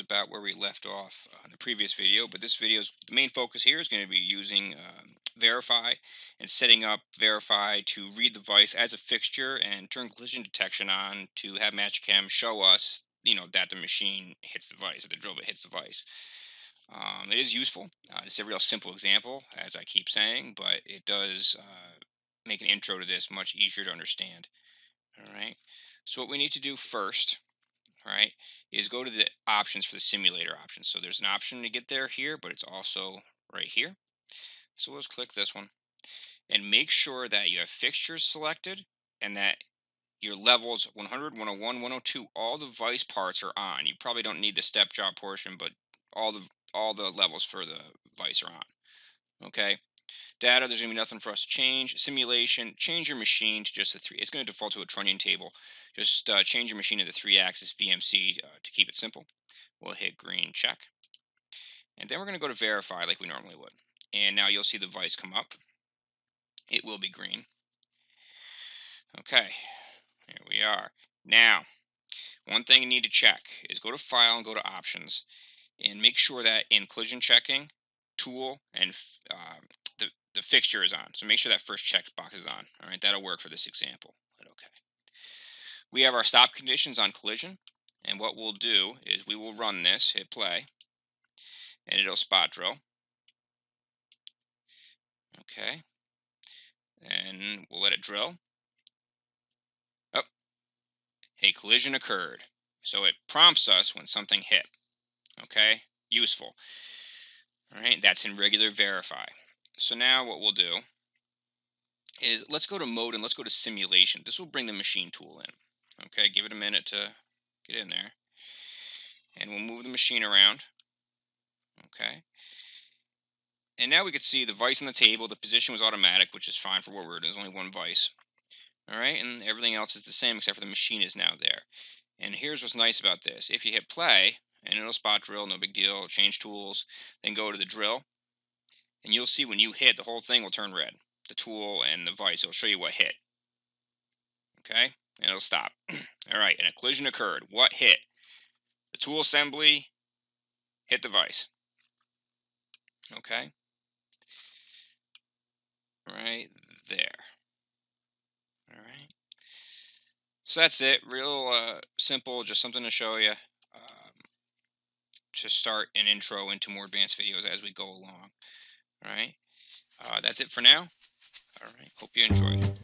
about where we left off in the previous video, but this video's the main focus here is going to be using um, Verify and setting up Verify to read the vice as a fixture and turn collision detection on to have Mastercam show us, you know, that the machine hits the vice, that the drill bit hits the vice. Um, it is useful. Uh, it's a real simple example, as I keep saying, but it does uh, make an intro to this much easier to understand. All right. So what we need to do first all right, is go to the options for the simulator options. So there's an option to get there here, but it's also right here. So let's click this one and make sure that you have fixtures selected and that your levels 100, 101, 102, all the vice parts are on. You probably don't need the step job portion, but all the all the levels for the vice are on. Okay. Data, there's going to be nothing for us to change. Simulation, change your machine to just a three. It's going to default to a trunnion table. Just uh, change your machine to the three-axis VMC uh, to keep it simple. We'll hit green check. And then we're going to go to verify like we normally would. And now you'll see the vice come up. It will be green. Okay, here we are. Now, one thing you need to check is go to File and go to Options and make sure that in collision checking, tool, and uh, the, fixture is on. So make sure that first check box is on. All right, that'll work for this example. But okay. We have our stop conditions on collision. And what we'll do is we will run this, hit play, and it'll spot drill. Okay. And we'll let it drill. Oh, a collision occurred. So it prompts us when something hit. Okay, useful. All right, that's in regular verify. So now what we'll do is let's go to mode and let's go to simulation. This will bring the machine tool in. Okay, give it a minute to get in there. And we'll move the machine around. Okay. And now we can see the vice on the table. The position was automatic, which is fine for what we're doing. There's only one vice. All right, and everything else is the same except for the machine is now there. And here's what's nice about this. If you hit play, and it'll spot drill, no big deal, change tools, then go to the drill, and you'll see when you hit, the whole thing will turn red. The tool and the vise, it'll show you what hit. Okay, and it'll stop. All right, and a collision occurred. What hit? The tool assembly hit the vise. Okay, right there. All right. So that's it. Real uh, simple, just something to show you to start an intro into more advanced videos as we go along. All right. Uh, that's it for now. All right. Hope you enjoyed.